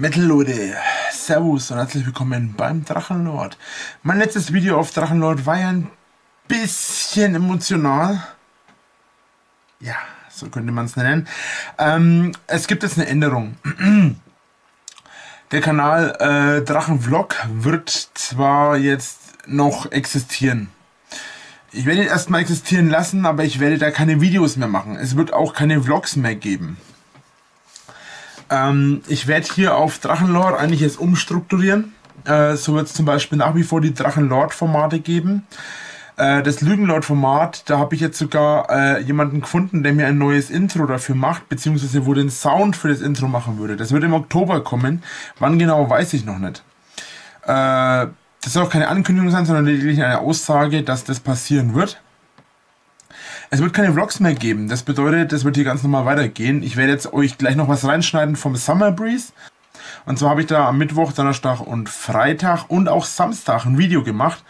Metal Leute, Servus und herzlich willkommen beim Drachenlord. Mein letztes Video auf Drachenlord war ja ein bisschen emotional. Ja, so könnte man es nennen. Ähm, es gibt jetzt eine Änderung. Der Kanal äh, Drachenvlog wird zwar jetzt noch existieren. Ich werde ihn erstmal existieren lassen, aber ich werde da keine Videos mehr machen. Es wird auch keine Vlogs mehr geben. Ähm, ich werde hier auf Drachenlord eigentlich jetzt umstrukturieren. Äh, so wird es zum Beispiel nach wie vor die Drachenlord-Formate geben. Äh, das Lügenlord-Format, da habe ich jetzt sogar äh, jemanden gefunden, der mir ein neues Intro dafür macht, beziehungsweise wo den Sound für das Intro machen würde. Das wird im Oktober kommen. Wann genau, weiß ich noch nicht. Äh, das soll auch keine Ankündigung sein, sondern lediglich eine Aussage, dass das passieren wird. Es wird keine Vlogs mehr geben. Das bedeutet, es wird hier ganz normal weitergehen. Ich werde jetzt euch gleich noch was reinschneiden vom Summer Breeze. Und zwar habe ich da am Mittwoch, Donnerstag und Freitag und auch Samstag ein Video gemacht.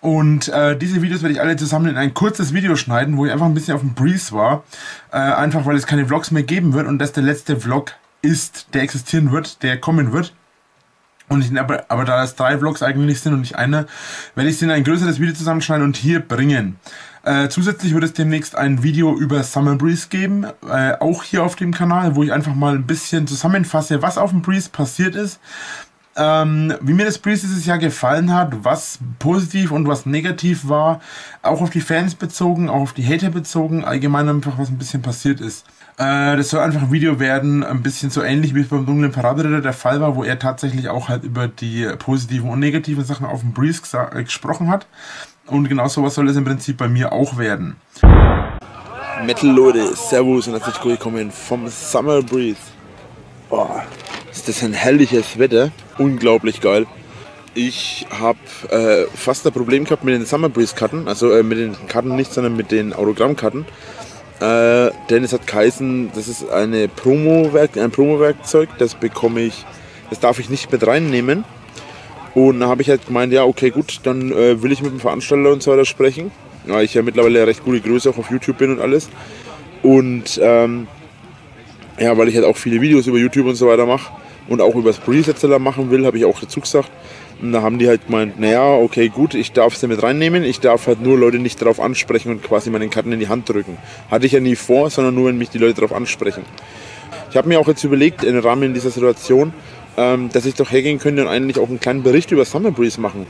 Und äh, diese Videos werde ich alle zusammen in ein kurzes Video schneiden, wo ich einfach ein bisschen auf dem Breeze war. Äh, einfach weil es keine Vlogs mehr geben wird und das der letzte Vlog ist, der existieren wird, der kommen wird. Und ich, aber, aber da das drei Vlogs eigentlich sind und nicht einer, werde ich sie in ein größeres Video zusammenschneiden und hier bringen. Äh, zusätzlich wird es demnächst ein Video über Summer Breeze geben, äh, auch hier auf dem Kanal, wo ich einfach mal ein bisschen zusammenfasse, was auf dem Breeze passiert ist, ähm, wie mir das Breeze dieses Jahr gefallen hat, was positiv und was negativ war, auch auf die Fans bezogen, auch auf die Hater bezogen, allgemein einfach was ein bisschen passiert ist. Äh, das soll einfach ein Video werden, ein bisschen so ähnlich wie es beim dunklen Paraderitter der Fall war, wo er tatsächlich auch halt über die positiven und negativen Sachen auf dem Breeze gesprochen hat. Und genau sowas soll es im Prinzip bei mir auch werden. Metal Leute, Servus und herzlich willkommen vom Summer Breeze. Boah, ist das ein herrliches Wetter. Unglaublich geil. Ich habe äh, fast ein Problem gehabt mit den Summer Breeze Karten, also äh, mit den Karten nicht, sondern mit den Autogrammkarten. Äh, denn es hat geheißen, das ist eine Promo ein Promo-Werkzeug, das bekomme ich, das darf ich nicht mit reinnehmen. Und dann habe ich halt gemeint, ja, okay, gut, dann äh, will ich mit dem Veranstalter und so weiter sprechen. Weil ich ja mittlerweile recht gute Größe auch auf YouTube bin und alles. Und ähm, ja, weil ich halt auch viele Videos über YouTube und so weiter mache und auch über das Presetter machen will, habe ich auch dazu gesagt. Und da haben die halt gemeint, naja, okay, gut, ich darf sie mit reinnehmen, ich darf halt nur Leute nicht darauf ansprechen und quasi meine Karten in die Hand drücken. Hatte ich ja nie vor, sondern nur, wenn mich die Leute darauf ansprechen. Ich habe mir auch jetzt überlegt, im Rahmen dieser Situation, ähm, dass ich doch hergehen könnte und eigentlich auch einen kleinen Bericht über Summer Breeze machen.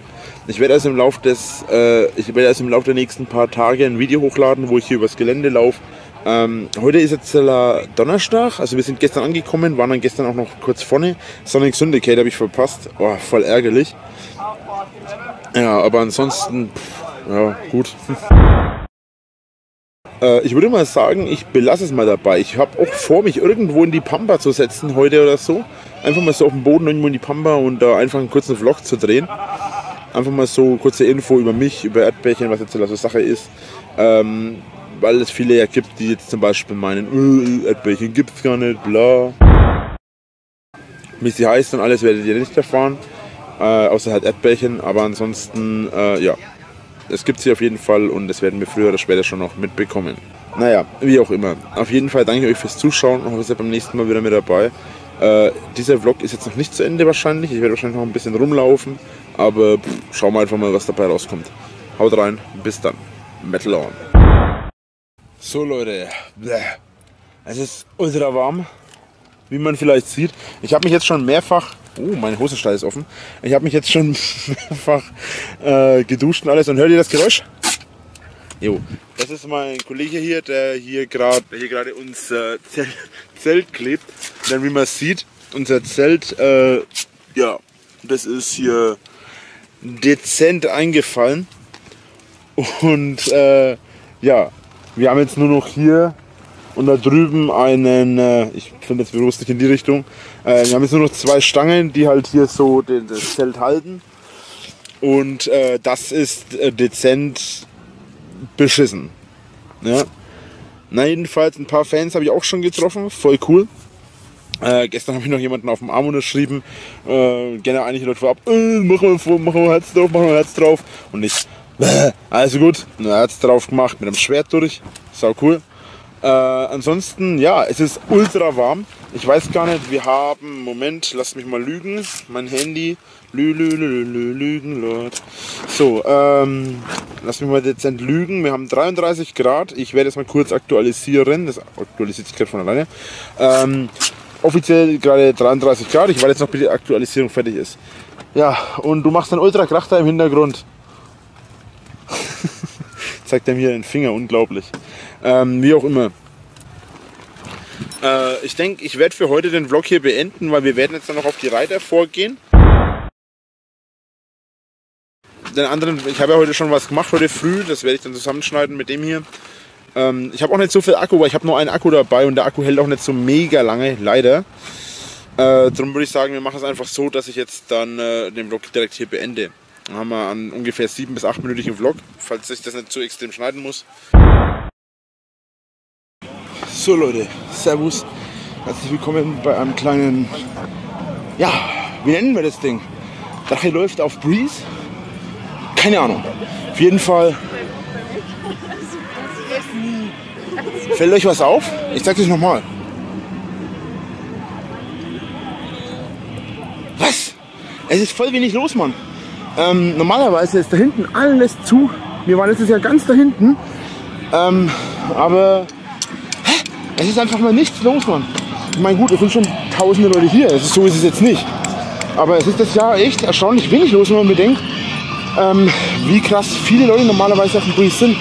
Ich werde also im Lauf des, äh, ich werde also im Laufe der nächsten paar Tage ein Video hochladen, wo ich hier übers Gelände laufe. Ähm, heute ist jetzt Donnerstag, also wir sind gestern angekommen, waren dann gestern auch noch kurz vorne. Sonic Syndicate habe ich verpasst, oh, voll ärgerlich. Ja, aber ansonsten, pff, ja, gut. Äh, ich würde mal sagen, ich belasse es mal dabei. Ich habe auch vor, mich irgendwo in die Pampa zu setzen heute oder so einfach mal so auf dem Boden irgendwo in die Pampa und da einfach einen kurzen Vlog zu drehen. Einfach mal so kurze Info über mich, über Erdbärchen, was jetzt so Sache ist. Ähm, weil es viele ja gibt, die jetzt zum Beispiel meinen, äh, Erdbärchen gibt es gar nicht, bla. Wie sie heißt und alles werdet ihr nicht erfahren. Äh, außer halt Erdbärchen, aber ansonsten, äh, ja. Es gibt sie auf jeden Fall und das werden wir früher oder später schon noch mitbekommen. Naja, wie auch immer. Auf jeden Fall danke ich euch fürs Zuschauen und hoffe, ihr seid beim nächsten Mal wieder mit dabei. Äh, dieser Vlog ist jetzt noch nicht zu Ende wahrscheinlich. Ich werde wahrscheinlich noch ein bisschen rumlaufen. Aber pff, schauen wir einfach mal, was dabei rauskommt. Haut rein, bis dann. Metal on. So Leute, es ist ultra warm, wie man vielleicht sieht. Ich habe mich jetzt schon mehrfach, oh meine Hosenstall ist offen, ich habe mich jetzt schon mehrfach äh, geduscht und alles. Und hört ihr das Geräusch? Jo, das ist mein Kollege hier, der hier gerade hier gerade uns äh, Zelt, Zelt, klebt. Denn wie man sieht, unser Zelt, äh, ja, das ist hier dezent eingefallen. Und äh, ja, wir haben jetzt nur noch hier und da drüben einen, äh, ich finde jetzt bewusst nicht in die Richtung, äh, wir haben jetzt nur noch zwei Stangen, die halt hier so das Zelt halten. Und äh, das ist äh, dezent beschissen. Ja. Na, jedenfalls, ein paar Fans habe ich auch schon getroffen, voll cool. Äh, gestern habe ich noch jemanden auf dem Arm unterschrieben, äh, gerne einige Leute vorab, äh, machen wir, machen wir Herz drauf, machen wir Herz drauf. Und ich, äh, also gut, ein Herz drauf gemacht, mit einem Schwert durch, sau cool. Äh, ansonsten, ja, es ist ultra warm. Ich weiß gar nicht, wir haben, Moment, lasst mich mal lügen. Mein Handy. Lü, lü, lü, lü, lügen, Lord. So, ähm, lass mich mal dezent lügen. Wir haben 33 Grad. Ich werde jetzt mal kurz aktualisieren. Das aktualisiert sich gerade von alleine. Ähm, offiziell gerade 33 Grad. Ich warte jetzt noch, bis die Aktualisierung fertig ist. Ja, und du machst einen Ultra-Krachter im Hintergrund. Zeigt er mir den Finger, unglaublich. Ähm, wie auch immer. Äh, ich denke, ich werde für heute den Vlog hier beenden, weil wir werden jetzt dann noch auf die Reiter vorgehen. Den anderen, ich habe ja heute schon was gemacht, heute früh, das werde ich dann zusammenschneiden mit dem hier. Ähm, ich habe auch nicht so viel Akku, weil ich habe nur einen Akku dabei und der Akku hält auch nicht so mega lange, leider. Äh, darum würde ich sagen, wir machen es einfach so, dass ich jetzt dann äh, den Vlog direkt hier beende. Dann haben wir einen ungefähr 7 bis 8 minütigen Vlog, falls ich das nicht zu extrem schneiden muss. So Leute, Servus, herzlich willkommen bei einem kleinen, ja, wie nennen wir das Ding? Drache läuft auf Breeze? Keine Ahnung. Auf jeden Fall. Fällt euch was auf? Ich zeig euch nochmal. Was? Es ist voll wenig los, Mann. Ähm, normalerweise ist da hinten alles zu. Wir waren letztes Jahr ganz da hinten. Ähm, aber hä? es ist einfach mal nichts los, Mann. Ich meine, gut, es sind schon tausende Leute hier. Es ist, so ist es jetzt nicht. Aber es ist das Jahr echt erstaunlich wenig los, wenn man bedenkt, ähm, wie krass viele Leute normalerweise auf dem Breeze sind.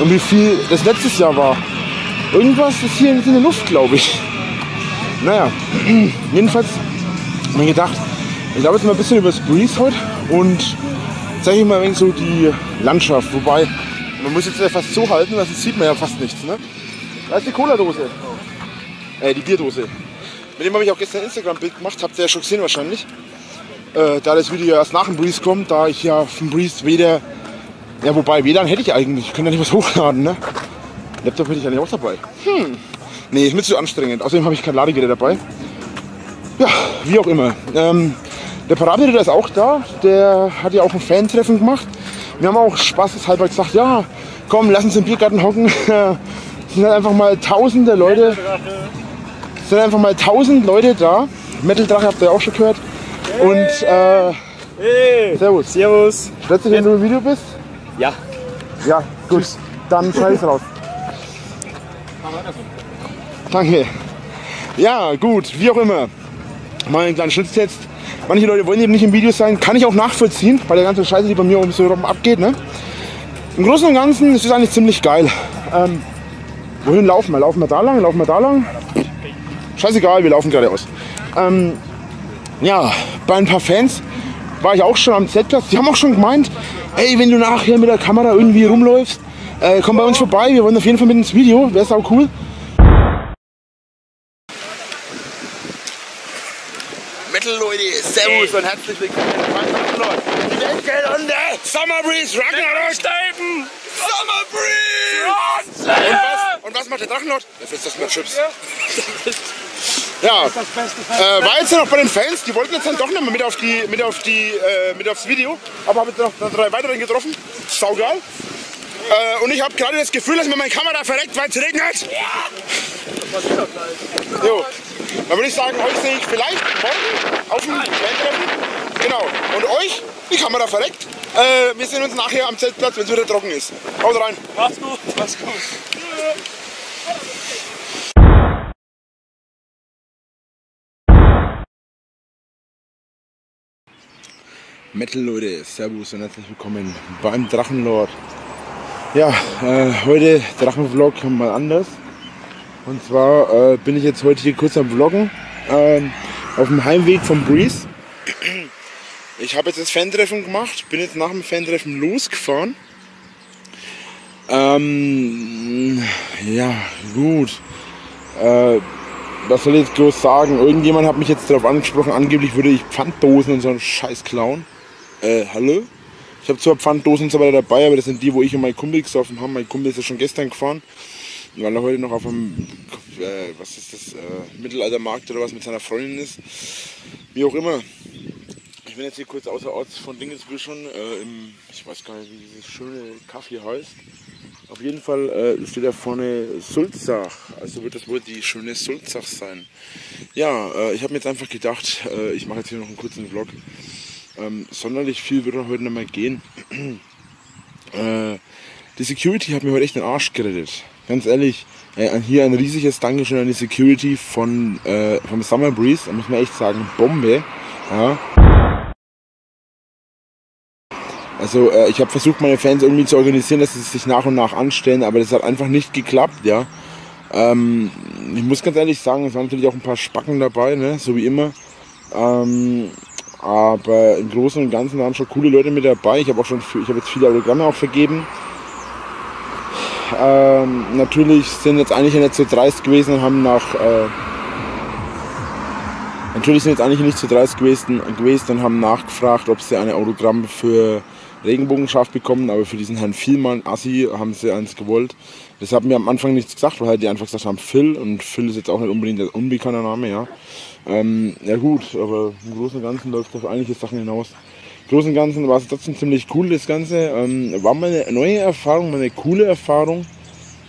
Und wie viel das letztes Jahr war. Irgendwas ist hier in der Luft, glaube ich. Naja, jedenfalls habe ich mir gedacht, ich glaube jetzt mal ein bisschen über das Breeze heute und zeige ich mal ein wenig so die Landschaft. Wobei, man muss jetzt ja fast so halten, weil sonst sieht man ja fast nichts. Ne? Da ist die Cola-Dose. Äh, die Bierdose. Mit dem habe ich auch gestern ein Instagram-Bild gemacht, habt ihr ja schon gesehen wahrscheinlich. Äh, da das Video erst nach dem Breeze kommt, da ich ja vom Breeze weder, ja wobei, WLAN hätte ich eigentlich, ich könnte ja nicht was hochladen, ne? Laptop hätte ich ja nicht auch dabei. Hm. Nee, ist mir zu anstrengend. Außerdem habe ich kein Ladegerät dabei. Ja, wie auch immer. Ähm, der Parabelritter ist auch da. Der hat ja auch ein Fan-Treffen gemacht. Wir haben auch spaßeshalber gesagt, ja, komm, lass uns im Biergarten hocken. Es sind halt einfach mal tausende Leute. Es sind einfach mal tausend Leute da. Metal Drache habt ihr ja auch schon gehört. Und äh, Hey! Servus. Servus! Du dich, wenn du im Video bist? Ja. Ja, gut. Dann schneide ich raus. Danke. Ja, gut, wie auch immer. Mal einen kleinen Schnittst Manche Leute wollen eben nicht im Video sein, kann ich auch nachvollziehen, bei der ganzen Scheiße, die bei mir um so rum abgeht. Ne? Im Großen und Ganzen ist es eigentlich ziemlich geil. Ähm, wohin laufen wir? Laufen wir da lang? Laufen wir da lang? Scheißegal, wir laufen geradeaus. Ähm, ja, bei ein paar Fans war ich auch schon am Z-Platz. Die haben auch schon gemeint, ey, wenn du nachher mit der Kamera irgendwie rumläufst, äh, komm bei uns vorbei. Wir wollen auf jeden Fall mit ins Video. Wäre auch cool. Metal Leute, Servus und herzlich willkommen Die Welt geht unter! Summer Breeze, Ragnarok! Steifen! Summer Breeze! Und was, und was macht der Drachenlord? Er frisst das mit Chips. Ja, äh, war jetzt noch bei den Fans, die wollten jetzt dann doch nicht mehr mit auf die, mit auf die, äh, mit aufs Video, aber habe jetzt noch drei weiteren getroffen. Saugeil. Äh, und ich habe gerade das Gefühl, dass mir meine Kamera verreckt, weil es regnet. Jo. Dann würde ich sagen, euch sehe ich vielleicht morgen auf dem Bandtreffen. Genau. Und euch, die Kamera verreckt. Äh, wir sehen uns nachher am Zeltplatz, wenn es wieder trocken ist. Haut rein. Mach's gut, mach's gut. Metal Leute, Servus und herzlich willkommen beim Drachenlord. Ja, äh, heute Drachenvlog mal anders. Und zwar äh, bin ich jetzt heute hier kurz am Vloggen ähm, auf dem Heimweg vom Breeze. Ich habe jetzt das Fan-Treffen gemacht, bin jetzt nach dem Fan-Treffen losgefahren. Ähm, ja, gut. Äh, was soll ich jetzt bloß sagen? Irgendjemand hat mich jetzt darauf angesprochen, angeblich würde ich Pfanddosen und so einen Scheiß klauen. Äh, hallo? Ich habe zwar Pfanddosen und so weiter dabei, aber das sind die, wo ich und mein Kumpel gesoffen haben. Mein Kumpel ist ja schon gestern gefahren. Wir waren heute noch auf einem, äh, was ist das, äh, Mittelaltermarkt oder was mit seiner Freundin ist. Wie auch immer. Ich bin jetzt hier kurz außerorts von Dingelsbüschel, äh, im, ich weiß gar nicht, wie dieses schöne Kaffee heißt. Auf jeden Fall äh, steht da vorne Sulzach. Also wird das wohl die schöne Sulzach sein. Ja, äh, ich habe mir jetzt einfach gedacht, äh, ich mache jetzt hier noch einen kurzen Vlog. Ähm, sonderlich viel wird heute nicht mehr gehen. äh, die Security hat mir heute echt den Arsch gerettet. Ganz ehrlich, äh, hier ein riesiges Dankeschön an die Security von, äh, vom Summer Breeze. Da muss man echt sagen, Bombe. Ja. Also äh, ich habe versucht, meine Fans irgendwie zu organisieren, dass sie sich nach und nach anstellen, aber das hat einfach nicht geklappt, ja. Ähm, ich muss ganz ehrlich sagen, es waren natürlich auch ein paar Spacken dabei, ne? so wie immer. Ähm, aber im Großen und Ganzen waren schon coole Leute mit dabei. Ich habe auch schon, ich habe jetzt viele Autogramme auch vergeben. Ähm, natürlich sind jetzt eigentlich nicht so dreist gewesen und haben nach äh, Natürlich sind jetzt eigentlich nicht so dreist gewesen, gewesen und haben nachgefragt, ob sie eine Autogramm für Regenbogenschaft bekommen, aber für diesen Herrn Vielmann, Assi, haben sie eins gewollt. Das haben wir am Anfang nichts gesagt, weil halt die einfach gesagt haben, Phil, und Phil ist jetzt auch nicht unbedingt ein unbekannter Name, ja. Ähm, ja gut, aber im Großen und Ganzen läuft auf einige Sachen hinaus. Im Großen und Ganzen war es trotzdem ziemlich cool, das Ganze. Ähm, war mal eine neue Erfahrung, mal eine coole Erfahrung.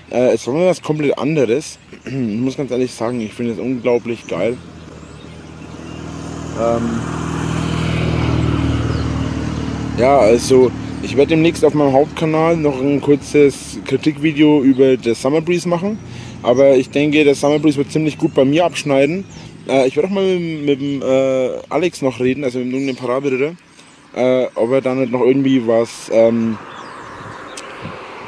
Äh, es war mal was komplett anderes. Ich muss ganz ehrlich sagen, ich finde es unglaublich geil. Ähm, ja, also ich werde demnächst auf meinem Hauptkanal noch ein kurzes Kritikvideo über das Summer Breeze machen. Aber ich denke, der Summer Breeze wird ziemlich gut bei mir abschneiden. Äh, ich werde auch mal mit, mit dem äh, Alex noch reden, also mit dem Parabelritter, äh, ob er dann noch irgendwie was ähm,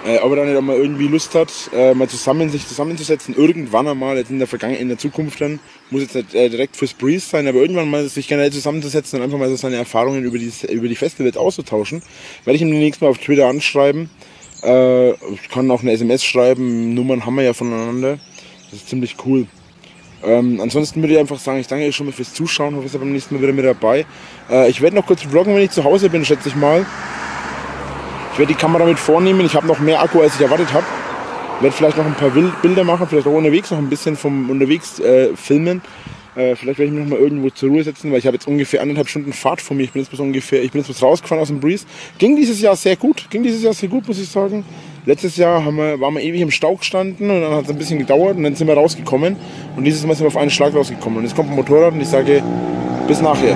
äh, ob er dann nicht auch mal irgendwie Lust hat, äh, mal zusammen sich zusammenzusetzen, irgendwann einmal, jetzt in der Vergangenheit, in der Zukunft dann, muss jetzt nicht äh, direkt fürs Breeze sein, aber irgendwann mal sich generell zusammenzusetzen und einfach mal so seine Erfahrungen über die, über die Festivals auszutauschen, werde ich ihm demnächst mal auf Twitter anschreiben. Äh, ich kann auch eine SMS schreiben, Nummern haben wir ja voneinander. Das ist ziemlich cool. Ähm, ansonsten würde ich einfach sagen, ich danke euch schon mal fürs Zuschauen, hoffe, ihr seid beim nächsten Mal wieder mit dabei. Äh, ich werde noch kurz vloggen, wenn ich zu Hause bin, schätze ich mal. Ich werde die Kamera mit vornehmen. Ich habe noch mehr Akku, als ich erwartet habe. Werde vielleicht noch ein paar Bilder machen, vielleicht auch unterwegs noch ein bisschen vom unterwegs äh, filmen. Äh, vielleicht werde ich mich noch mal irgendwo zur Ruhe setzen, weil ich habe jetzt ungefähr anderthalb Stunden Fahrt vor mir. Ich bin jetzt bis ungefähr, ich bin jetzt bis rausgefahren aus dem Breeze. Ging dieses Jahr sehr gut. Ging dieses Jahr sehr gut, muss ich sagen. Letztes Jahr haben wir, waren wir ewig im Stau gestanden und dann hat es ein bisschen gedauert und dann sind wir rausgekommen. Und dieses Mal sind wir auf einen Schlag rausgekommen. Und jetzt kommt ein Motorrad und ich sage bis nachher.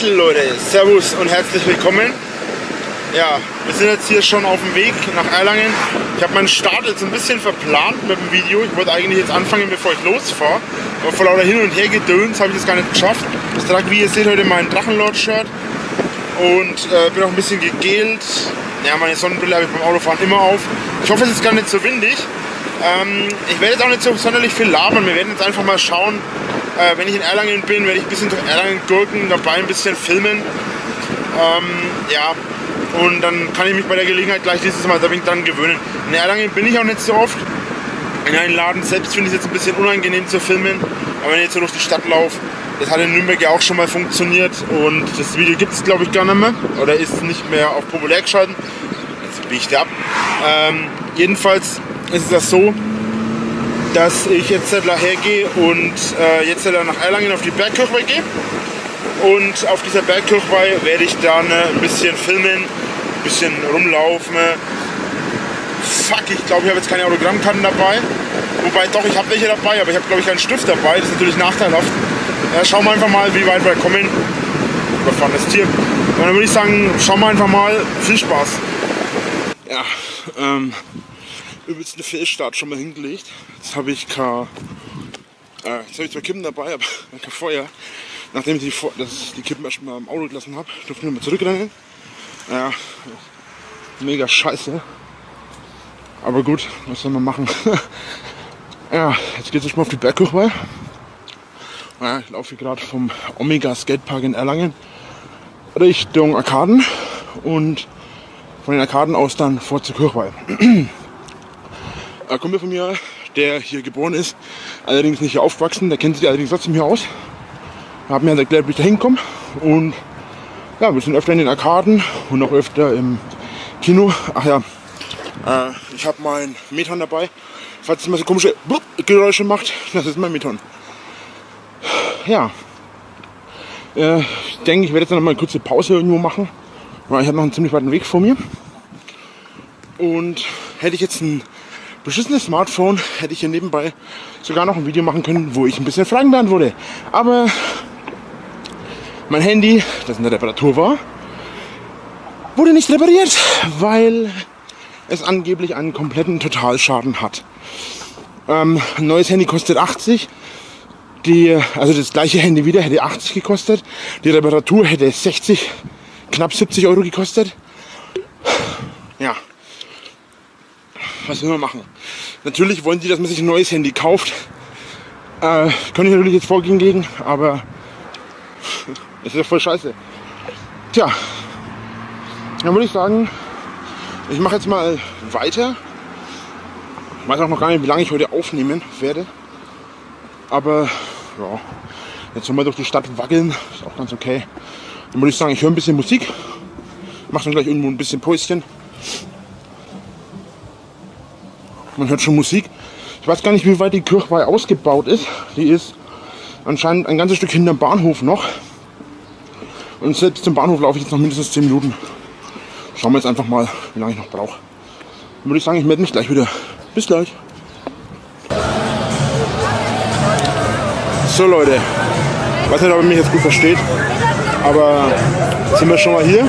Metal-Leute, Servus und herzlich willkommen. Ja, wir sind jetzt hier schon auf dem Weg nach Erlangen. Ich habe meinen Start jetzt ein bisschen verplant mit dem Video. Ich wollte eigentlich jetzt anfangen, bevor ich losfahre. Aber vor lauter Hin- und Her-Gedöns habe ich das gar nicht geschafft. Ich trage, wie ihr seht, heute mein Drachenlord-Shirt und äh, bin auch ein bisschen gegelt. Ja, meine Sonnenbrille habe ich beim Autofahren immer auf. Ich hoffe, es ist gar nicht so windig. Ähm, ich werde jetzt auch nicht so sonderlich viel labern. Wir werden jetzt einfach mal schauen, äh, wenn ich in Erlangen bin, werde ich ein bisschen durch Erlangen gurken, dabei ein bisschen filmen. Ähm, ja, und dann kann ich mich bei der Gelegenheit gleich dieses Mal dran gewöhnen. In Erlangen bin ich auch nicht so oft. In einem Laden selbst finde ich es jetzt ein bisschen unangenehm zu filmen. Aber wenn ich jetzt so durch die Stadt laufe, das hat in Nürnberg ja auch schon mal funktioniert. Und das Video gibt es glaube ich gar nicht mehr. Oder ist nicht mehr auf populär geschalten. Jetzt biege ich der ab. Ähm, jedenfalls ist das so, dass ich jetzt hergehe und äh, jetzt nach Erlangen auf die Bergkirchweih gehe. Und auf dieser Bergkirchweih werde ich dann äh, ein bisschen filmen, ein bisschen rumlaufen. Fuck, ich glaube, ich habe jetzt keine Autogrammkarten dabei. Wobei doch, ich habe welche dabei, aber ich habe glaube ich keinen Stift dabei. Das ist natürlich nachteilhaft. Ja, schauen wir einfach mal, wie weit wir kommen. Überfahren das Tier. Und dann würde ich sagen, schauen wir einfach mal. Viel Spaß. Ja, ähm, übelst eine Fehlstart schon mal hingelegt. Jetzt habe ich kein, äh, jetzt habe ich zwar Kippen dabei, aber kein Feuer. Nachdem ich die, das, die Kippen erst mal im Auto gelassen habe, durfte ich nochmal zurückrennen. Ja, mega scheiße. Aber gut, was soll man machen? ja, jetzt geht es mal auf die Berghochwahl. Ja, ich laufe gerade vom Omega Skatepark in Erlangen Richtung Arkaden und von den Arkaden aus dann vor zur Kirchweih. Ein Kumpel von mir, der hier geboren ist, allerdings nicht hier aufgewachsen, der kennt sich allerdings trotzdem hier aus. Hat mir erklärt, wie ich da hinkomme. Und ja, wir sind öfter in den Arkaden und auch öfter im Kino. Ach ja, äh, ich habe mein Meton dabei. Falls es mal so komische Blub Geräusche macht, das ist mein Meton. Ja. Äh, ich denke, ich werde jetzt noch mal eine kurze Pause irgendwo machen, weil ich habe noch einen ziemlich weiten Weg vor mir. Und hätte ich jetzt ein beschissenes Smartphone, hätte ich hier nebenbei sogar noch ein Video machen können, wo ich ein bisschen Fragen beantworte. Aber mein Handy, das in der Reparatur war, wurde nicht repariert, weil es angeblich einen kompletten Totalschaden hat. Ähm, ein neues Handy kostet 80. Die, also das gleiche Handy wieder hätte 80 gekostet. Die Reparatur hätte 60, knapp 70 Euro gekostet. Ja. Was will man machen? Natürlich wollen die, dass man sich ein neues Handy kauft. Äh, kann ich natürlich jetzt vorgehen gegen, aber das ist ja voll scheiße. Tja, dann würde ich sagen, ich mache jetzt mal weiter. Ich weiß auch noch gar nicht, wie lange ich heute aufnehmen werde. Aber ja, jetzt nochmal durch die Stadt wackeln, ist auch ganz okay. Dann würde ich sagen, ich höre ein bisschen Musik. Mache dann gleich irgendwo ein bisschen Päuschen. Man hört schon Musik. Ich weiß gar nicht, wie weit die Kirchweih ausgebaut ist. Die ist anscheinend ein ganzes Stück hinterm Bahnhof noch. Und selbst zum Bahnhof laufe ich jetzt noch mindestens 10 Minuten. Schauen wir jetzt einfach mal, wie lange ich noch brauche. Dann würde ich sagen, ich melde mich gleich wieder. Bis gleich. So Leute, ich weiß nicht, ob ihr mich jetzt gut versteht, aber sind wir schon mal hier?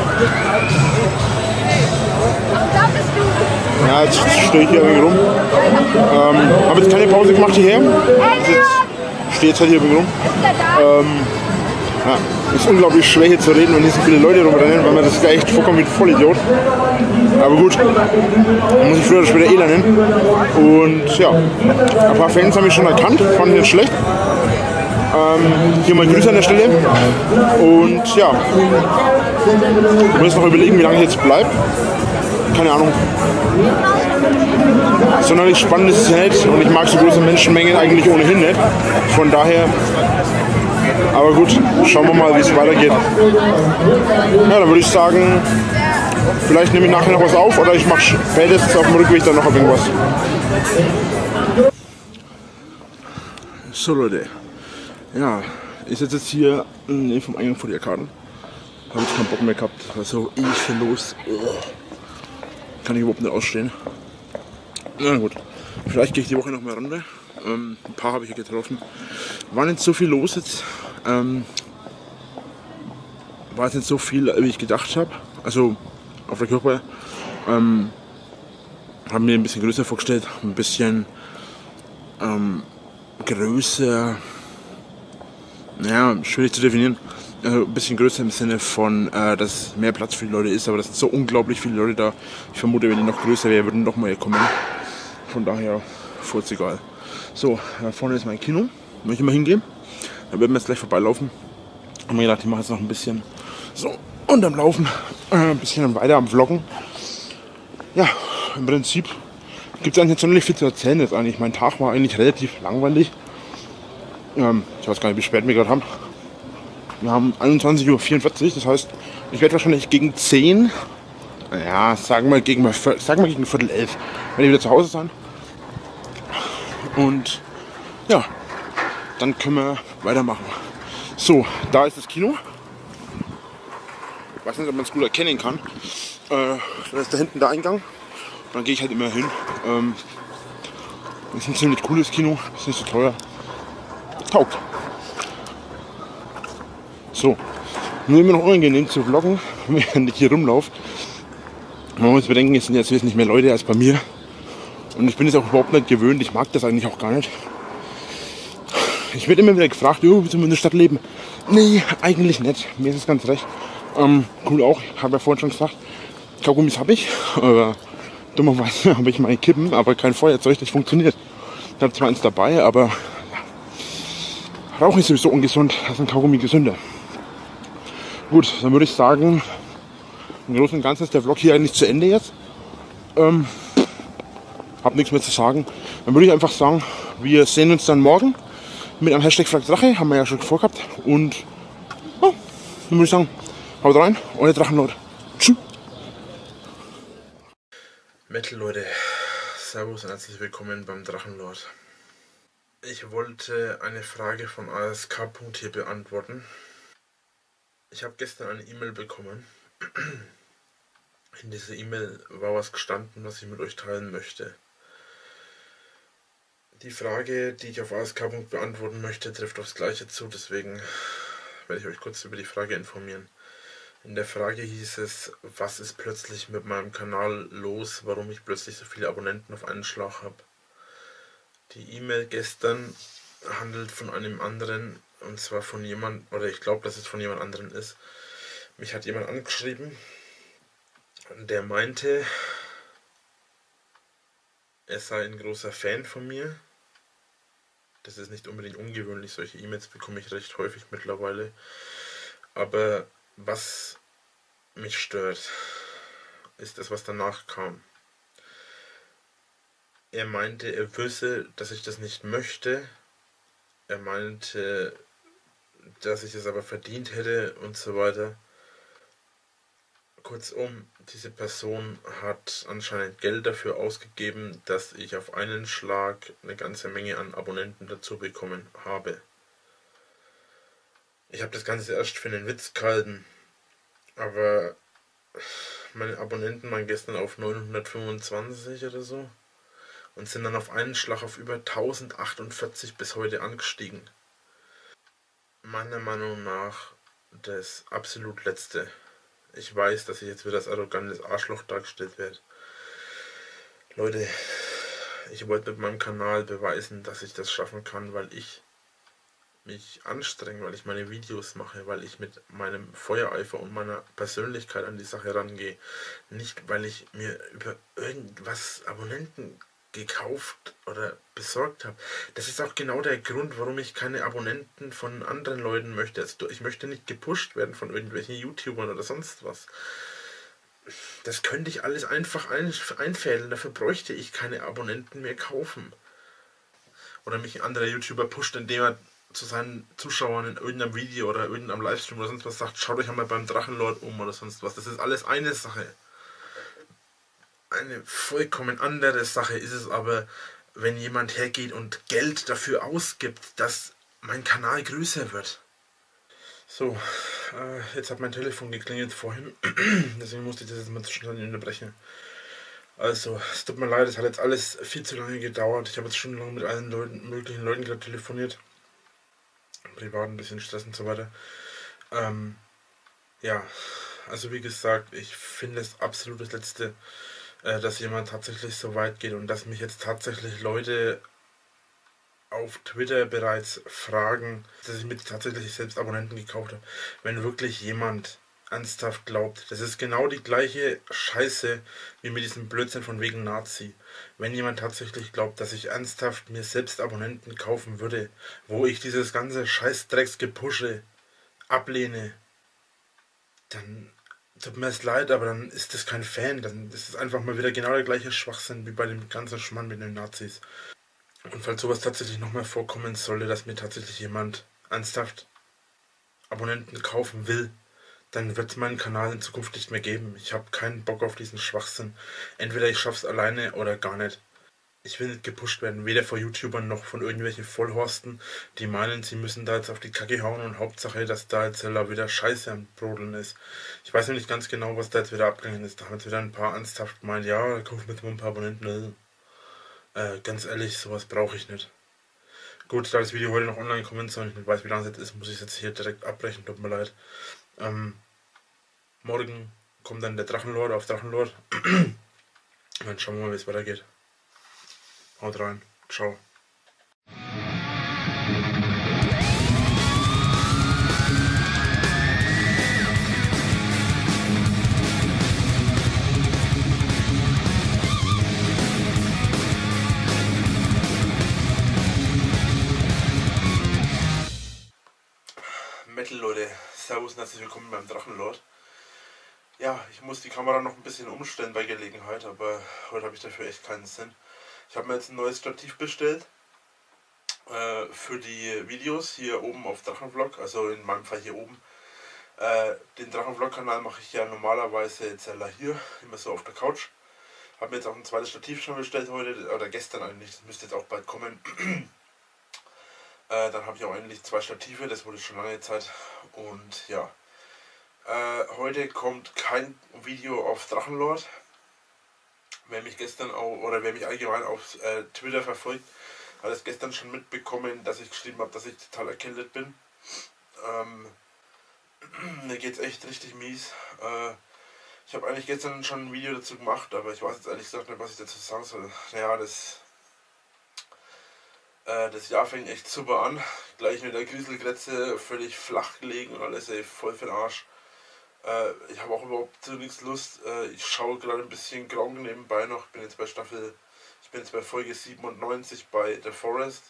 Ja, jetzt stehe ich hier irgendwie rum. Ähm, habe jetzt keine Pause gemacht hierher. Jetzt stehe jetzt halt hier irgendwie rum. Ähm, ja, ist unglaublich schwer hier zu reden, wenn hier so viele Leute rumrennen, weil man das echt vorkommt wie ein Vollidiot. Aber gut, muss ich früher oder später eh lernen. Und ja, ein paar Fans haben mich schon erkannt, fanden ich nicht schlecht. Ähm, hier mal Grüße an der Stelle. Und ja, ich muss noch überlegen, wie lange ich jetzt bleibe. Keine Ahnung. Sonderlich spannend ist es nicht und ich mag so große Menschenmengen eigentlich ohnehin nicht. Von daher aber gut, schauen wir mal, wie es weitergeht. Ja, dann würde ich sagen, vielleicht nehme ich nachher noch was auf oder ich mache spätestens auf dem Rückweg dann noch irgendwas. So Leute, ja, ich sitze jetzt hier nee, vom Eingang vor die Arkaden. Habe jetzt keinen Bock mehr gehabt, war so ewig viel los. Oh. Kann ich überhaupt nicht ausstehen. Na gut, vielleicht gehe ich die Woche noch mal runter. Ähm, ein paar habe ich hier getroffen. War nicht so viel los jetzt. Ähm, war jetzt nicht so viel, wie ich gedacht habe. Also auf der Kirche. Ähm, haben mir ein bisschen größer vorgestellt, ein bisschen ähm, größer. Ja, schwierig zu definieren. Also ein bisschen größer im Sinne von, äh, dass mehr Platz für die Leute ist, aber das sind so unglaublich viele Leute da. Ich vermute, wenn die noch größer wären, würden noch mal kommen. Von daher, furz egal. So, da vorne ist mein Kino. Möchte ich mal hingehen. Da werden wir jetzt gleich vorbeilaufen. Haben mir gedacht, ich mache jetzt noch ein bisschen so und am Laufen, äh, ein bisschen weiter am Vloggen. Ja, im Prinzip gibt es eigentlich nicht sonderlich viel zu erzählen jetzt eigentlich. Mein Tag war eigentlich relativ langweilig. Ähm, ich weiß gar nicht, wie spät wir gerade haben. Wir haben 21.44 Uhr, das heißt, ich werde wahrscheinlich gegen 10, ja, sagen wir gegen, sagen wir gegen Viertel elf, wenn ich wieder zu Hause sein. Und ja, dann können wir weitermachen. So, da ist das Kino. Ich weiß nicht, ob man es gut erkennen kann. Äh, da ist da hinten der Eingang. Dann gehe ich halt immer hin. Ähm, das ist ein ziemlich cooles Kino, ist nicht so teuer. Taugt. So, nur immer noch unangenehm zu vloggen, während ich hier rumlaufe. Man muss bedenken, es sind jetzt wesentlich mehr Leute als bei mir. Und ich bin es auch überhaupt nicht gewöhnt. Ich mag das eigentlich auch gar nicht. ich werde immer wieder gefragt, jo, willst du in der Stadt leben? Nee, eigentlich nicht. Mir ist es ganz recht. Ähm, cool auch, habe ja vorhin schon gesagt, Kaugummis habe ich. Äh, dummerweise habe ich meine Kippen, aber kein Feuerzeug, das funktioniert. Ich habe zwar eins dabei, aber ja. Rauchen ist sowieso ungesund, das ist ein Kaugummi gesünder. Gut, dann würde ich sagen, im Großen und Ganzen ist der Vlog hier eigentlich zu Ende jetzt. Ähm, hab nichts mehr zu sagen. Dann würde ich einfach sagen, wir sehen uns dann morgen mit einem Hashtag Drache, haben wir ja schon vorgehabt. Und ja, dann würde ich sagen, haut rein, euer Drachenlord. Tschüss. Metal Leute, Servus und herzlich willkommen beim Drachenlord. Ich wollte eine Frage von ASK. hier beantworten. Ich habe gestern eine E-Mail bekommen. In dieser E-Mail war was gestanden, was ich mit euch teilen möchte. Die Frage, die ich auf ASK. beantworten möchte, trifft aufs Gleiche zu, deswegen werde ich euch kurz über die Frage informieren. In der Frage hieß es, was ist plötzlich mit meinem Kanal los, warum ich plötzlich so viele Abonnenten auf einen Schlag habe. Die E-Mail gestern handelt von einem anderen, und zwar von jemand, oder ich glaube, dass es von jemand anderen ist. Mich hat jemand angeschrieben, der meinte, er sei ein großer Fan von mir das ist nicht unbedingt ungewöhnlich, solche E-Mails bekomme ich recht häufig mittlerweile. Aber was mich stört, ist das, was danach kam. Er meinte, er wüsste, dass ich das nicht möchte. Er meinte, dass ich es aber verdient hätte und so weiter. Kurzum, diese Person hat anscheinend Geld dafür ausgegeben, dass ich auf einen Schlag eine ganze Menge an Abonnenten dazu bekommen habe. Ich habe das Ganze erst für einen Witz gehalten, aber meine Abonnenten waren gestern auf 925 oder so und sind dann auf einen Schlag auf über 1048 bis heute angestiegen. Meiner Meinung nach das absolut letzte ich weiß, dass ich jetzt wieder als arrogantes Arschloch dargestellt werde. Leute, ich wollte mit meinem Kanal beweisen, dass ich das schaffen kann, weil ich mich anstrenge, weil ich meine Videos mache, weil ich mit meinem Feuereifer und meiner Persönlichkeit an die Sache rangehe. Nicht, weil ich mir über irgendwas Abonnenten gekauft oder besorgt habe. Das ist auch genau der Grund, warum ich keine Abonnenten von anderen Leuten möchte. Also ich möchte nicht gepusht werden von irgendwelchen YouTubern oder sonst was. Das könnte ich alles einfach ein einfädeln. Dafür bräuchte ich keine Abonnenten mehr kaufen. Oder mich ein anderer YouTuber pusht, indem er zu seinen Zuschauern in irgendeinem Video oder irgendeinem Livestream oder sonst was sagt, schaut euch einmal beim Drachenlord um oder sonst was. Das ist alles eine Sache. Eine vollkommen andere Sache ist es aber, wenn jemand hergeht und Geld dafür ausgibt, dass mein Kanal größer wird. So, äh, jetzt hat mein Telefon geklingelt vorhin, deswegen musste ich das jetzt mal zwischendurch unterbrechen. Also, es tut mir leid, es hat jetzt alles viel zu lange gedauert. Ich habe jetzt schon lange mit allen Leuten, möglichen Leuten gerade telefoniert. Privat ein bisschen Stress und so weiter. Ähm, ja, also wie gesagt, ich finde es absolut das letzte dass jemand tatsächlich so weit geht und dass mich jetzt tatsächlich Leute auf Twitter bereits fragen, dass ich mir tatsächlich selbst Abonnenten gekauft habe. Wenn wirklich jemand ernsthaft glaubt, das ist genau die gleiche Scheiße wie mit diesem Blödsinn von wegen Nazi. Wenn jemand tatsächlich glaubt, dass ich ernsthaft mir selbst Abonnenten kaufen würde, wo ich dieses ganze Scheißdrecksgepusche ablehne, dann tut mir es leid, aber dann ist das kein Fan. Dann ist es einfach mal wieder genau der gleiche Schwachsinn wie bei dem ganzen Schmann mit den Nazis. Und falls sowas tatsächlich nochmal vorkommen sollte, dass mir tatsächlich jemand ernsthaft Abonnenten kaufen will, dann wird es meinen Kanal in Zukunft nicht mehr geben. Ich habe keinen Bock auf diesen Schwachsinn. Entweder ich schaff's alleine oder gar nicht ich will nicht gepusht werden, weder von YouTubern noch von irgendwelchen Vollhorsten, die meinen, sie müssen da jetzt auf die Kacke hauen und Hauptsache, dass da jetzt wieder Scheiße am Brodeln ist. Ich weiß noch nicht ganz genau, was da jetzt wieder abgegangen ist. Da haben jetzt wieder ein paar ernsthaft gemeint, ja, kauf mir mal ein paar Abonnenten. Äh, ganz ehrlich, sowas brauche ich nicht. Gut, da das Video heute noch online kommen soll und ich nicht weiß, wie lange es jetzt ist, muss ich es jetzt hier direkt abbrechen, tut mir leid. Ähm, morgen kommt dann der Drachenlord auf Drachenlord. dann schauen wir mal, wie es weitergeht. Haut rein. Ciao. Metal Leute, Servus und herzlich willkommen beim Drachenlord. Ja, ich muss die Kamera noch ein bisschen umstellen bei Gelegenheit, aber heute habe ich dafür echt keinen Sinn. Ich habe mir jetzt ein neues Stativ bestellt äh, für die Videos hier oben auf Drachenvlog, also in meinem Fall hier oben. Äh, den Drachenvlog-Kanal mache ich ja normalerweise jetzt hier, immer so auf der Couch. Habe mir jetzt auch ein zweites Stativ schon bestellt heute, oder gestern eigentlich, das müsste jetzt auch bald kommen. Äh, dann habe ich auch endlich zwei Stative, das wurde schon lange Zeit. Und ja, äh, heute kommt kein Video auf Drachenlord. Wer mich gestern auch, oder wer mich allgemein auf äh, Twitter verfolgt, hat es gestern schon mitbekommen, dass ich geschrieben habe, dass ich total erkältet bin. Ähm, mir geht's echt richtig mies. Äh, ich habe eigentlich gestern schon ein Video dazu gemacht, aber ich weiß jetzt ehrlich gesagt nicht, was ich dazu sagen soll. Naja, das äh, das Jahr fängt echt super an. Gleich mit der Grieselgrätze völlig flach gelegen und alles ey, voll für den Arsch. Äh, ich habe auch überhaupt zu nichts Lust. Äh, ich schaue gerade ein bisschen Gronk nebenbei noch. Ich bin jetzt bei Staffel, ich bin jetzt bei Folge 97 bei The Forest.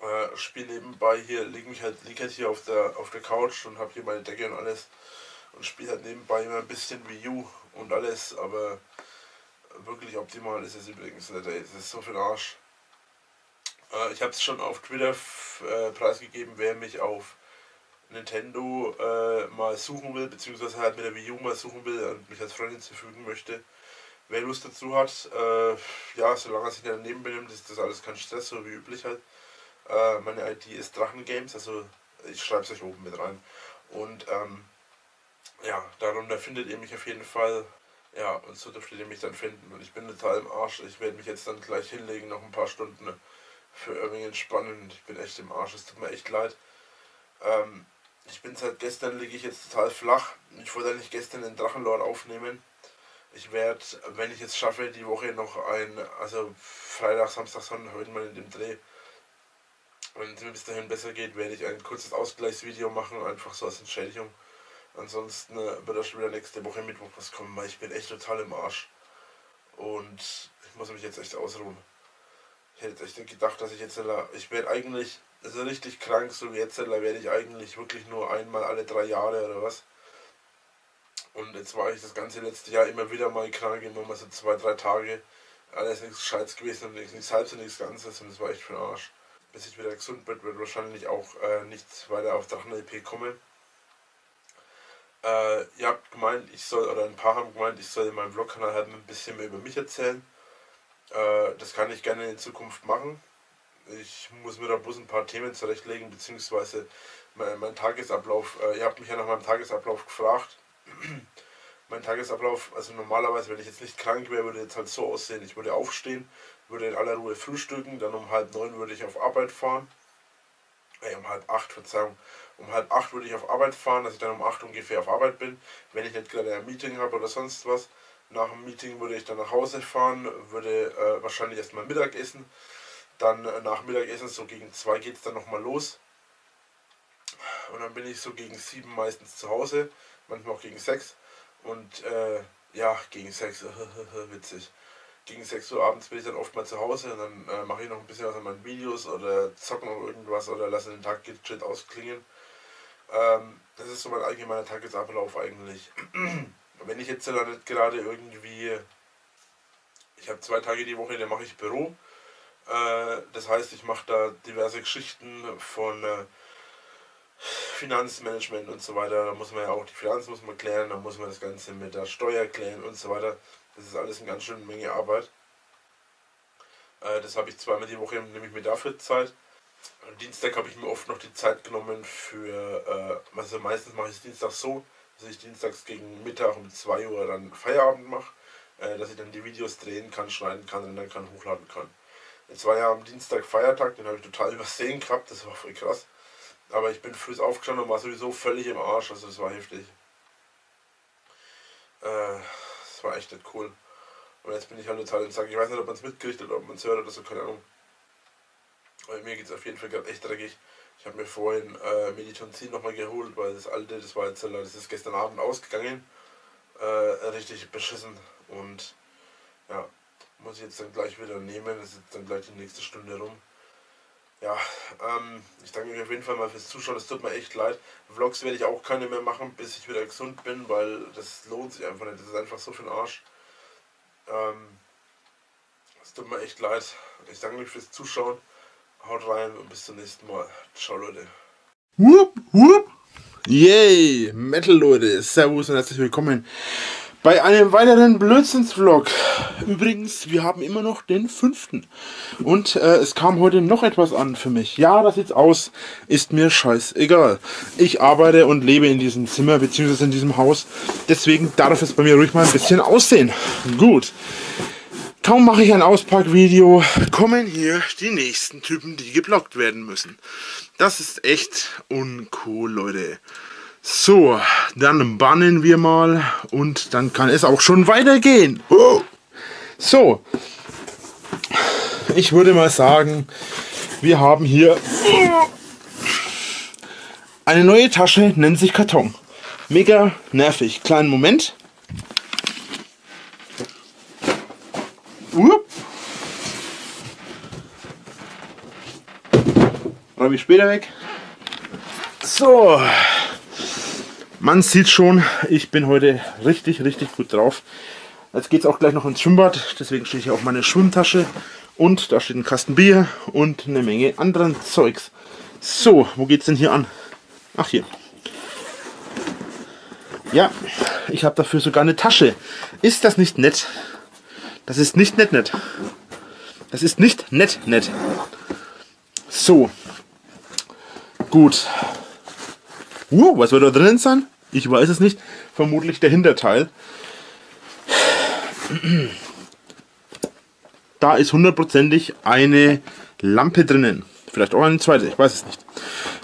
Äh, spiele nebenbei hier, liege mich halt, lieg halt hier auf der, auf der Couch und habe hier meine Decke und alles. Und spiele halt nebenbei immer ein bisschen Wii U und alles, aber wirklich optimal ist es übrigens nicht, ey. Das ist so den Arsch. Äh, ich habe es schon auf Twitter äh, preisgegeben, wer mich auf Nintendo äh, mal suchen will, beziehungsweise halt mit der Wii U mal suchen will und mich als Freundin zufügen möchte. Wer Lust dazu hat, äh, ja, solange er sich nicht daneben benimmt, ist das alles kein Stress, so wie üblich halt. Äh, meine ID ist Drachengames, also ich schreibe es euch oben mit rein. Und ähm, ja, darunter findet ihr mich auf jeden Fall. Ja, und so dürft ihr mich dann finden. Und ich bin total im Arsch. Ich werde mich jetzt dann gleich hinlegen, noch ein paar Stunden für irgendwie entspannen. Ich bin echt im Arsch, es tut mir echt leid. Ähm, ich bin seit gestern liege ich jetzt total flach. Ich wollte eigentlich gestern den Drachenlord aufnehmen. Ich werde, wenn ich es schaffe, die Woche noch ein, also Freitag, Samstag, Sonntag, irgendwann in dem Dreh, wenn es mir bis dahin besser geht, werde ich ein kurzes Ausgleichsvideo machen, einfach so als Entschädigung. Ansonsten äh, wird das schon wieder nächste Woche Mittwoch was kommen, weil ich bin echt total im Arsch. Und ich muss mich jetzt echt ausruhen. Ich hätte echt nicht gedacht, dass ich jetzt, ich werde eigentlich, also richtig krank, so wie jetzt werde ich eigentlich wirklich nur einmal alle drei Jahre oder was. Und jetzt war ich das ganze letzte Jahr immer wieder mal krank, immer mal so zwei, drei Tage. Alles nichts Scheiß gewesen und nichts, nichts halbes und nichts Ganzes und das war echt für den Arsch. Bis ich wieder gesund bin, wird wahrscheinlich auch äh, nichts weiter auf Drachen LP kommen. Äh, ihr habt gemeint, ich soll, oder ein paar haben gemeint, ich soll in meinem Vlog-Kanal halt ein bisschen mehr über mich erzählen. Äh, das kann ich gerne in Zukunft machen. Ich muss mir da bloß ein paar Themen zurechtlegen, beziehungsweise mein, mein Tagesablauf. Äh, ihr habt mich ja nach meinem Tagesablauf gefragt. mein Tagesablauf, also normalerweise, wenn ich jetzt nicht krank wäre, würde jetzt halt so aussehen. Ich würde aufstehen, würde in aller Ruhe frühstücken, dann um halb neun würde ich auf Arbeit fahren. Ey, um halb acht, Verzeihung. Um halb acht würde ich auf Arbeit fahren, dass ich dann um acht ungefähr auf Arbeit bin, wenn ich nicht gerade ein Meeting habe oder sonst was. Nach dem Meeting würde ich dann nach Hause fahren, würde äh, wahrscheinlich erstmal Mittag essen. Dann äh, nach Mittagessen, so gegen zwei geht es dann nochmal los. Und dann bin ich so gegen sieben meistens zu Hause, manchmal auch gegen sechs. Und äh, ja, gegen sechs, witzig. Gegen 6 Uhr abends bin ich dann oft mal zu Hause und dann äh, mache ich noch ein bisschen was an meinen Videos oder zocke noch irgendwas oder lasse den Tag shit ausklingen. Ähm, das ist so mein allgemeiner Tagesablauf eigentlich. wenn ich jetzt dann nicht gerade irgendwie, ich habe zwei Tage die Woche, da mache ich Büro. Äh, das heißt, ich mache da diverse Geschichten von äh, Finanzmanagement und so weiter. Da muss man ja auch die Finanzen muss man klären, da muss man das Ganze mit der Steuer klären und so weiter. Das ist alles eine ganz schöne Menge Arbeit. Äh, das habe ich zweimal die Woche, nehme ich mir dafür Zeit. Am Dienstag habe ich mir oft noch die Zeit genommen für, äh, also meistens mache ich es Dienstag so, dass ich dienstags gegen Mittag um 2 Uhr dann Feierabend mache, äh, dass ich dann die Videos drehen kann, schneiden kann und dann kann hochladen kann. Jetzt war ja am Dienstag Feiertag, den habe ich total übersehen gehabt, das war voll krass. Aber ich bin früh aufgestanden und war sowieso völlig im Arsch, also das war heftig. Äh, das war echt nicht cool. Und jetzt bin ich halt total im Sack. Ich weiß nicht, ob man es mitkriegt oder ob man es hört oder so, keine Ahnung. Aber mir geht es auf jeden Fall gerade echt dreckig. Ich habe mir vorhin äh, Meditonzin nochmal geholt, weil das alte, das war jetzt, das ist gestern Abend ausgegangen. Äh, richtig beschissen. Und ja, muss ich jetzt dann gleich wieder nehmen. Das ist dann gleich die nächste Stunde rum. Ja, ähm, ich danke euch auf jeden Fall mal fürs Zuschauen. Es tut mir echt leid. Vlogs werde ich auch keine mehr machen, bis ich wieder gesund bin, weil das lohnt sich einfach nicht. Das ist einfach so für den Arsch. Ähm, es tut mir echt leid. Ich danke euch fürs Zuschauen. Haut rein und bis zum nächsten Mal. Ciao, Leute. Whoop, whoop. Yay, Metal Leute, Servus und herzlich willkommen bei einem weiteren Blödsinns-Vlog. Übrigens, wir haben immer noch den fünften. Und äh, es kam heute noch etwas an für mich. Ja, das sieht's aus. Ist mir scheißegal. Ich arbeite und lebe in diesem Zimmer bzw. in diesem Haus. Deswegen darf es bei mir ruhig mal ein bisschen aussehen. Gut. Kaum mache ich ein Auspackvideo, kommen hier die nächsten Typen, die geblockt werden müssen. Das ist echt uncool, Leute. So, dann bannen wir mal und dann kann es auch schon weitergehen. So, ich würde mal sagen, wir haben hier eine neue Tasche, nennt sich Karton. Mega nervig. Kleinen Moment. Upp. Räume ich später weg. So. Man sieht schon, ich bin heute richtig, richtig gut drauf. Jetzt geht es auch gleich noch ins Schwimmbad. Deswegen steht hier auch meine Schwimmtasche. Und da steht ein Kasten Bier und eine Menge anderen Zeugs. So, wo geht's denn hier an? Ach, hier. Ja, ich habe dafür sogar eine Tasche. Ist das nicht nett? Das ist nicht nett nett. Das ist nicht nett nett. So. Gut. Uh, was wird da drin sein? Ich weiß es nicht. Vermutlich der Hinterteil. Da ist hundertprozentig eine Lampe drinnen. Vielleicht auch eine zweite, ich weiß es nicht.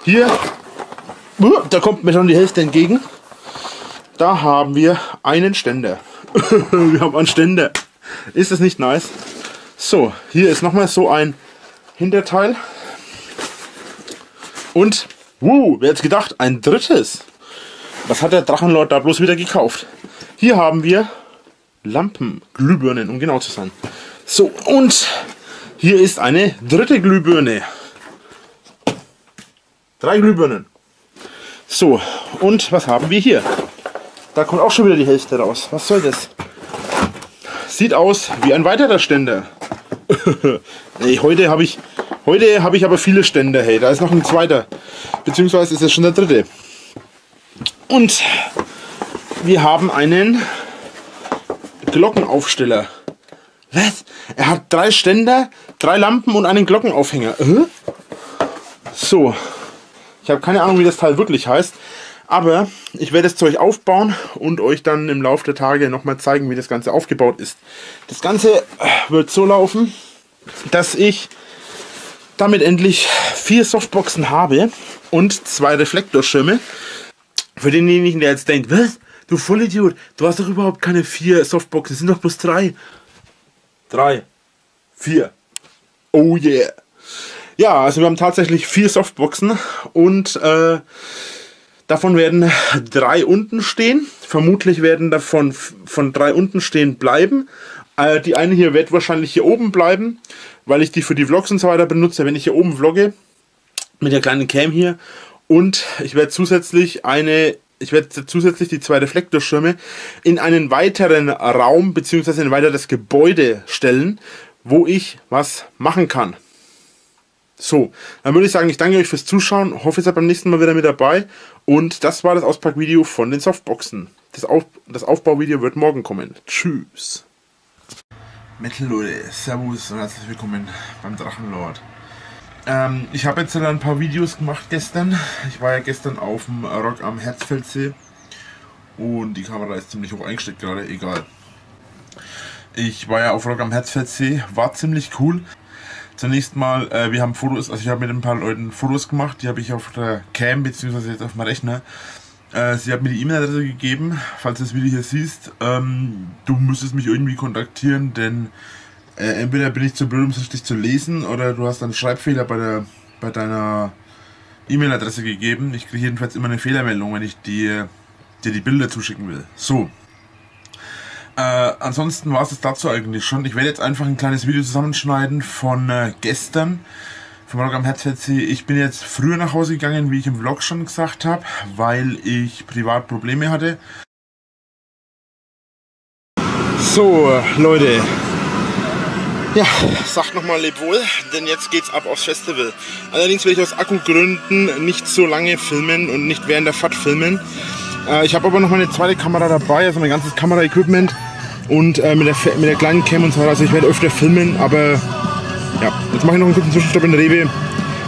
Hier, uh, da kommt mir schon die Hälfte entgegen. Da haben wir einen Ständer. wir haben einen Ständer. Ist das nicht nice? So, hier ist nochmal so ein Hinterteil. Und, uh, wer hätte gedacht, ein drittes. Was hat der Drachenlord da bloß wieder gekauft? Hier haben wir Lampen, Glühbirnen, um genau zu sein. So, und hier ist eine dritte Glühbirne. Drei Glühbirnen. So, und was haben wir hier? Da kommt auch schon wieder die Hälfte raus. Was soll das? Sieht aus wie ein weiterer Ständer. nee, heute habe ich heute habe ich aber viele Ständer. Hey, da ist noch ein zweiter. Beziehungsweise ist es schon der dritte. Und wir haben einen Glockenaufsteller. Was? Er hat drei Ständer, drei Lampen und einen Glockenaufhänger. Äh? So. Ich habe keine Ahnung, wie das Teil wirklich heißt. Aber ich werde das Zeug aufbauen und euch dann im Laufe der Tage nochmal zeigen, wie das Ganze aufgebaut ist. Das Ganze wird so laufen, dass ich damit endlich vier Softboxen habe und zwei Reflektorschirme. Für denjenigen, der jetzt denkt, was? Du Vollidiot, du hast doch überhaupt keine vier Softboxen, es sind doch bloß drei. Drei. Vier. Oh yeah. Ja, also wir haben tatsächlich vier Softboxen und äh, Davon werden drei unten stehen. Vermutlich werden davon von drei unten stehen bleiben. Äh, die eine hier wird wahrscheinlich hier oben bleiben, weil ich die für die Vlogs und so weiter benutze, wenn ich hier oben vlogge. Mit der kleinen Cam hier. Und ich werde zusätzlich eine ich werde zusätzlich die zwei Reflektorschirme in einen weiteren Raum bzw. in ein weiteres Gebäude stellen, wo ich was machen kann. So, dann würde ich sagen, ich danke euch fürs Zuschauen, hoffe, ihr seid beim nächsten Mal wieder mit dabei und das war das Auspackvideo von den Softboxen. Das, Auf das Aufbauvideo wird morgen kommen. Tschüss. Metal Leute, Servus und herzlich willkommen beim Drachenlord. Ähm, ich habe jetzt ein paar Videos gemacht gestern. Ich war ja gestern auf dem Rock am Herzfeldsee und die Kamera ist ziemlich hoch eingestellt gerade, egal. Ich war ja auf Rock am Herzfeldsee, war ziemlich cool. Zunächst mal, äh, wir haben Fotos, also ich habe mit ein paar Leuten Fotos gemacht, die habe ich auf der Cam bzw. jetzt auf meinem Rechner. Äh, sie hat mir die E-Mail-Adresse gegeben, falls du das Video hier siehst. Ähm, du müsstest mich irgendwie kontaktieren, denn äh, entweder bin ich zu blöd, um es richtig zu lesen, oder du hast einen Schreibfehler bei, der, bei deiner E-Mail-Adresse gegeben. Ich kriege jedenfalls immer eine Fehlermeldung, wenn ich dir, dir die Bilder zuschicken will. So, äh, ansonsten war es dazu eigentlich schon. Ich werde jetzt einfach ein kleines Video zusammenschneiden von äh, gestern. vom Rock am Herz Ich bin jetzt früher nach Hause gegangen, wie ich im Vlog schon gesagt habe, weil ich privat Probleme hatte. So, Leute. Ja, sagt nochmal leb wohl, denn jetzt geht's ab aufs Festival. Allerdings will ich aus Akkugründen nicht so lange filmen und nicht während der Fahrt filmen. Äh, ich habe aber noch meine zweite Kamera dabei, also mein ganzes Kameraequipment und äh, mit, der, mit der kleinen Cam und so weiter. Also ich werde öfter filmen, aber ja, jetzt mache ich noch einen kurzen Zwischenstopp in der Rewe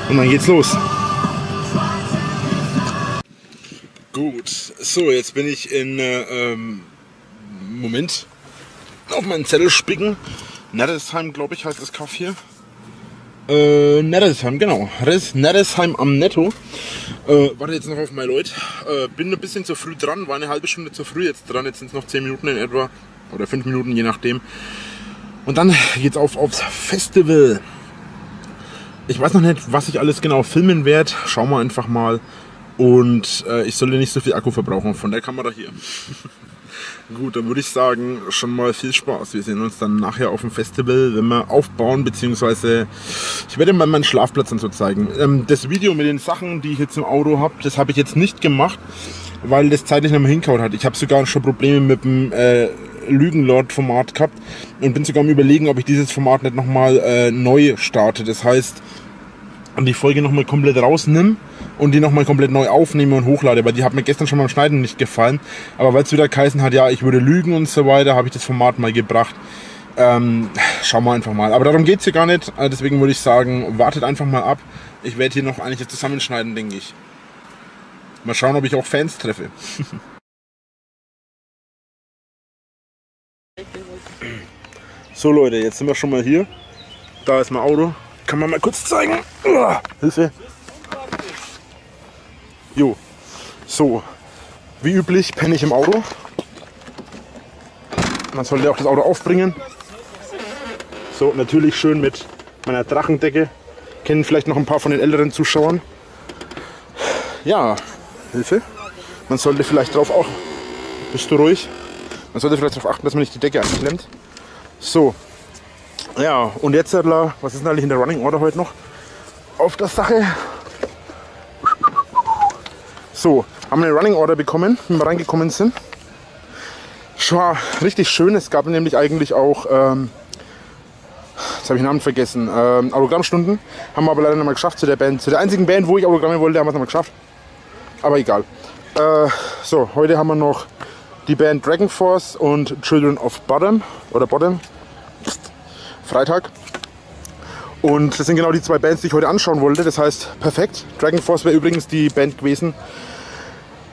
und dann geht's los. Gut, so jetzt bin ich in äh, ähm, Moment auf meinen Zettel spicken. Nettesheim, glaube ich, heißt das Kaff hier. Äh, Nettesheim, genau. Nettesheim am Netto. Äh, warte jetzt noch auf mein Leute. Äh, bin ein bisschen zu früh dran, war eine halbe Stunde zu früh jetzt dran. Jetzt sind es noch 10 Minuten in etwa. Oder 5 Minuten, je nachdem. Und dann geht's auf aufs Festival. Ich weiß noch nicht, was ich alles genau filmen werde. Schauen wir einfach mal. Und äh, ich sollte nicht so viel Akku verbrauchen von der Kamera hier. Gut, dann würde ich sagen, schon mal viel Spaß. Wir sehen uns dann nachher auf dem Festival, wenn wir aufbauen, beziehungsweise ich werde mal meinen Schlafplatz dann so zeigen. Ähm, das Video mit den Sachen, die ich jetzt im Auto habe, das habe ich jetzt nicht gemacht, weil das zeitlich nicht mehr hinkaut hat. Ich habe sogar schon Probleme mit dem äh, Lügenlord-Format gehabt und bin sogar am überlegen, ob ich dieses Format nicht nochmal äh, neu starte. Das heißt, die Folge nochmal komplett rausnimm und die nochmal komplett neu aufnehme und hochlade, weil die hat mir gestern schon beim Schneiden nicht gefallen. Aber weil es wieder geheißen hat, ja, ich würde lügen und so weiter, habe ich das Format mal gebracht. Ähm, schauen wir einfach mal. Aber darum geht es hier gar nicht. Äh, deswegen würde ich sagen, wartet einfach mal ab. Ich werde hier noch einiges zusammenschneiden, denke ich. Mal schauen, ob ich auch Fans treffe. so Leute, jetzt sind wir schon mal hier. Da ist mein Auto. Kann man mal kurz zeigen. Hilfe. Jo. So. Wie üblich penne ich im Auto. Man sollte auch das Auto aufbringen. So, natürlich schön mit meiner Drachendecke. Kennen vielleicht noch ein paar von den älteren Zuschauern. Ja, Hilfe. Man sollte vielleicht drauf auch. Bist du ruhig? Man sollte vielleicht darauf achten, dass man nicht die Decke einklemmt. So. Ja, und jetzt, was ist denn eigentlich in der Running Order heute noch? Auf der Sache so, haben wir eine Running Order bekommen, wenn wir reingekommen sind. Schon richtig schön. Es gab nämlich eigentlich auch, ähm, jetzt habe ich den Namen vergessen, ähm, Autogrammstunden. Haben wir aber leider nicht mal geschafft zu der Band. Zu der einzigen Band, wo ich Autogramme wollte, haben wir es nicht mal geschafft. Aber egal. Äh, so, heute haben wir noch die Band Dragon Force und Children of Bottom oder Bottom. Freitag. Und das sind genau die zwei Bands, die ich heute anschauen wollte. Das heißt, perfekt. Dragon Force wäre übrigens die Band gewesen,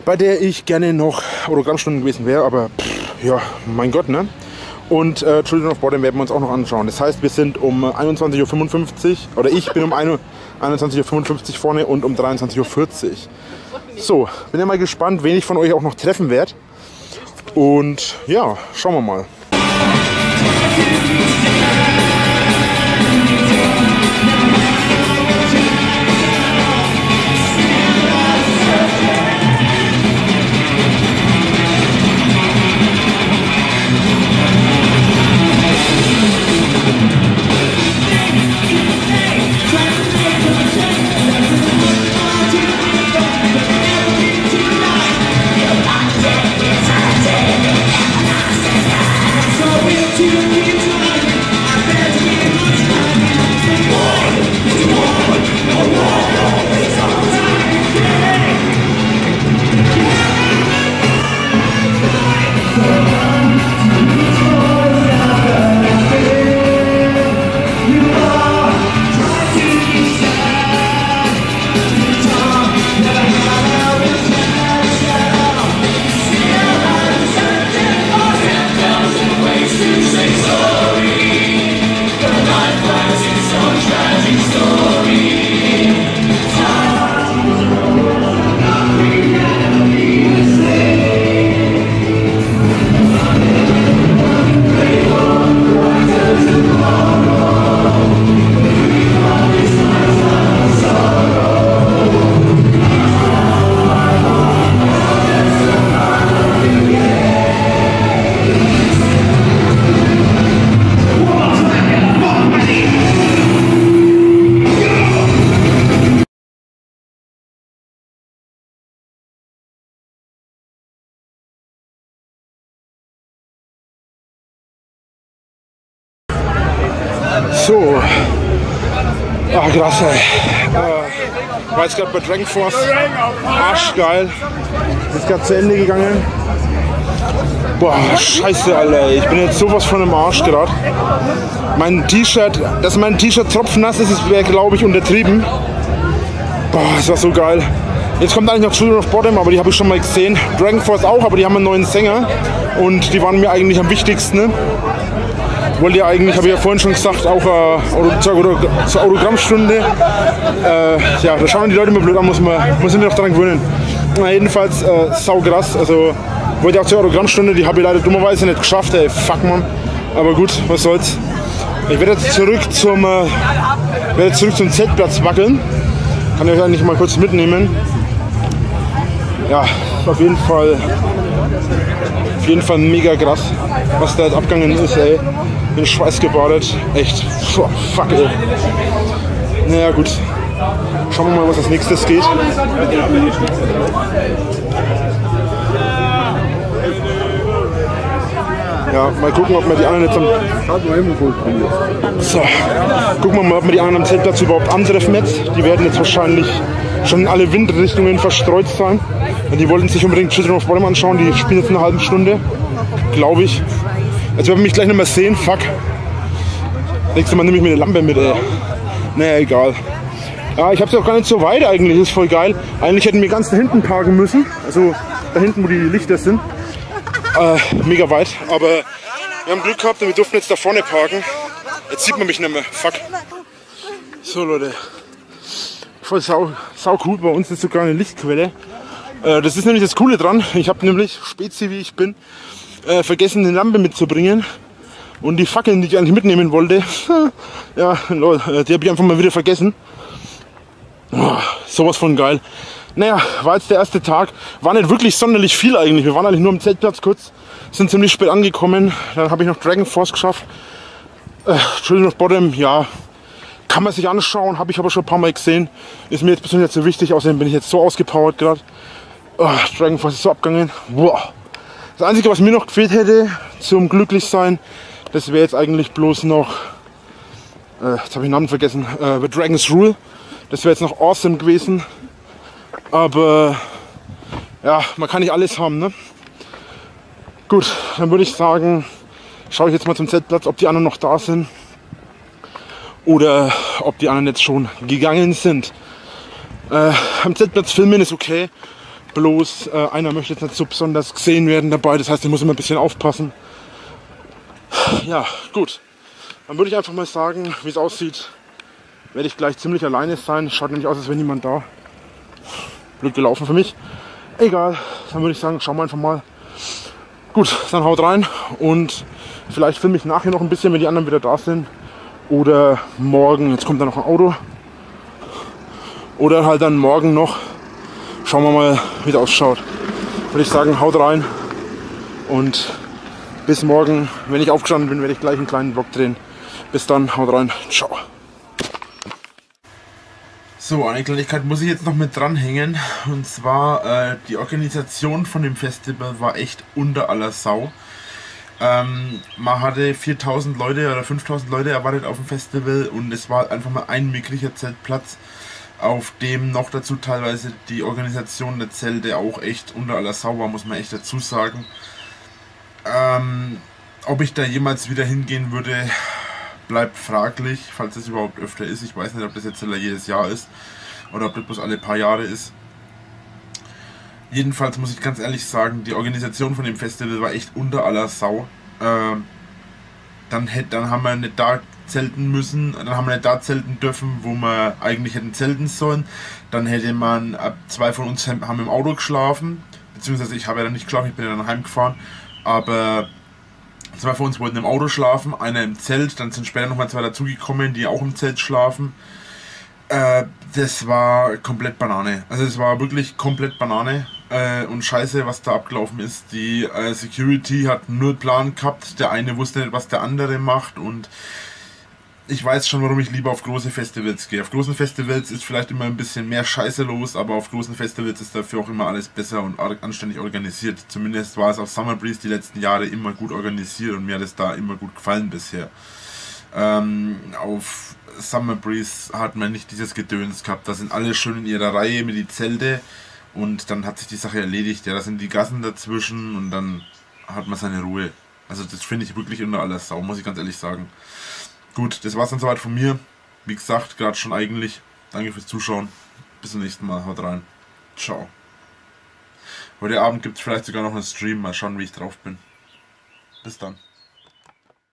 bei der ich gerne noch Autogrammstunden gewesen wäre, aber pff, ja, mein Gott, ne? Und äh, Children of Bottom werden wir uns auch noch anschauen. Das heißt, wir sind um 21.55 Uhr, oder ich bin um 21.55 Uhr vorne und um 23.40 Uhr. So, bin ja mal gespannt, wen ich von euch auch noch treffen werde. Und ja, schauen wir mal. So. Ach, krass, ey. Äh, war jetzt gerade bei Dragon Force. Arschgeil. Ist gerade zu Ende gegangen. Boah, scheiße, Alter. Ich bin jetzt sowas von im Arsch gerade. Mein T-Shirt, dass mein T-Shirt tropfnass ist, wäre, glaube ich, untertrieben. Boah, das war so geil. Jetzt kommt eigentlich noch Children of Bottom, aber die habe ich schon mal gesehen. Dragon Force auch, aber die haben einen neuen Sänger. Und die waren mir eigentlich am wichtigsten. Ne? Wollte ja eigentlich, habe ich ja vorhin schon gesagt, auch äh, zur, zur Autogrammstunde. Äh, ja, da schauen die Leute immer blöd an, muss man, muss mir noch daran gewöhnen. Na, jedenfalls äh, saugrass. Also wollte auch zur Autogrammstunde, die habe ich leider dummerweise nicht geschafft. Ey, fuck man. Aber gut, was soll's. Ich werde jetzt zurück zum, äh, werde zurück zum Zeltplatz wackeln. Kann ich euch eigentlich mal kurz mitnehmen. Ja, auf jeden Fall auf jeden Fall mega krass, was da jetzt abgegangen ist, ey. Bin Schweiß gebadet. Echt. Puh, fuck, ey. Naja, gut. Schauen wir mal, was als nächstes geht. Ja, mal gucken, ob wir die anderen jetzt am. So, gucken wir mal, ob wir die anderen am Zeltplatz überhaupt antreffen jetzt. Die werden jetzt wahrscheinlich schon in alle Windrichtungen verstreut sein. Die wollten sich unbedingt Children of Bottom anschauen, die spielen jetzt eine halbe Stunde, glaube ich. Jetzt werden wir mich gleich nicht mehr sehen, fuck. Nächstes Mal nehme ich mir eine Lampe mit, ey. Naja, egal. Ja, ich habe es auch gar nicht so weit eigentlich, ist voll geil. Eigentlich hätten wir ganz da hinten parken müssen, also da hinten, wo die Lichter sind. Äh, mega weit, aber wir haben Glück gehabt und wir durften jetzt da vorne parken. Jetzt sieht man mich nicht mehr, fuck. So Leute, voll sau, sau cool, bei uns ist sogar eine Lichtquelle. Äh, das ist nämlich das Coole dran. Ich habe nämlich, Spezi wie ich bin, äh, vergessen eine Lampe mitzubringen. Und die Fackeln, die ich eigentlich mitnehmen wollte, ja, lol, äh, die habe ich einfach mal wieder vergessen. Oh, sowas von geil. Naja, war jetzt der erste Tag. War nicht wirklich sonderlich viel eigentlich. Wir waren eigentlich nur am Zeltplatz kurz, sind ziemlich spät angekommen. Dann habe ich noch Dragon Force geschafft. Äh, Children of Bottom, ja, kann man sich anschauen, habe ich aber schon ein paar Mal gesehen. Ist mir jetzt persönlich nicht so wichtig, außerdem bin ich jetzt so ausgepowert gerade. Oh, Dragon Force ist so abgegangen. Boah. Das Einzige, was mir noch gefehlt hätte zum Glücklichsein, das wäre jetzt eigentlich bloß noch, äh, jetzt habe ich den Namen vergessen, äh, The Dragon's Rule. Das wäre jetzt noch awesome gewesen. Aber ja, man kann nicht alles haben. Ne? Gut, dann würde ich sagen, schaue ich jetzt mal zum Z-Platz, ob die anderen noch da sind. Oder ob die anderen jetzt schon gegangen sind. Äh, am Z-Platz filmen ist okay. Bloß äh, einer möchte jetzt nicht so besonders gesehen werden dabei. Das heißt, ich muss immer ein bisschen aufpassen. Ja, gut. Dann würde ich einfach mal sagen, wie es aussieht, werde ich gleich ziemlich alleine sein. Schaut nämlich aus, als wäre niemand da. Blöd gelaufen für mich. Egal, dann würde ich sagen, schauen wir einfach mal. Gut, dann haut rein und vielleicht filme ich nachher noch ein bisschen, wenn die anderen wieder da sind. Oder morgen, jetzt kommt da noch ein Auto. Oder halt dann morgen noch schauen wir mal, wie das ausschaut. Würde ich sagen, haut rein und bis morgen. Wenn ich aufgestanden bin, werde ich gleich einen kleinen Vlog drehen. Bis dann, haut rein, ciao. So, eine Kleinigkeit muss ich jetzt noch mit dranhängen. Und zwar, äh, die Organisation von dem Festival war echt unter aller Sau. Ähm, man hatte 4000 Leute oder 5000 Leute erwartet auf dem Festival und es war einfach mal ein mickriger Zeltplatz auf dem noch dazu teilweise die Organisation der Zelte auch echt unter aller Sau war, muss man echt dazu sagen. Ähm, ob ich da jemals wieder hingehen würde, bleibt fraglich, falls es überhaupt öfter ist. Ich weiß nicht, ob das jetzt jedes Jahr ist oder ob das bloß alle paar Jahre ist. Jedenfalls muss ich ganz ehrlich sagen, die Organisation von dem Festival war echt unter aller Sau. Ähm, dann, hätte, dann haben wir nicht da zelten müssen. Dann haben wir nicht da zelten dürfen, wo wir eigentlich hätten zelten sollen. Dann hätte man, zwei von uns haben im Auto geschlafen, beziehungsweise ich habe ja dann nicht geschlafen, ich bin ja dann heimgefahren. Aber zwei von uns wollten im Auto schlafen, einer im Zelt, dann sind später nochmal zwei dazugekommen, die auch im Zelt schlafen. Äh, das war komplett Banane. Also es war wirklich komplett Banane äh, und scheiße, was da abgelaufen ist. Die äh, Security hat null Plan gehabt, der eine wusste nicht, was der andere macht und ich weiß schon, warum ich lieber auf große Festivals gehe. Auf großen Festivals ist vielleicht immer ein bisschen mehr Scheiße los, aber auf großen Festivals ist dafür auch immer alles besser und anständig organisiert. Zumindest war es auf Summer Breeze die letzten Jahre immer gut organisiert und mir hat es da immer gut gefallen bisher. Ähm, auf Summer Breeze hat man nicht dieses Gedöns gehabt. Da sind alle schön in ihrer Reihe mit die Zelte und dann hat sich die Sache erledigt. Ja, da sind die Gassen dazwischen und dann hat man seine Ruhe. Also das finde ich wirklich unter aller Sau, muss ich ganz ehrlich sagen. Gut, das war's dann soweit von mir. Wie gesagt, gerade schon eigentlich. Danke fürs Zuschauen. Bis zum nächsten Mal. Haut rein. Ciao. Heute Abend gibt es vielleicht sogar noch einen Stream. Mal schauen, wie ich drauf bin. Bis dann.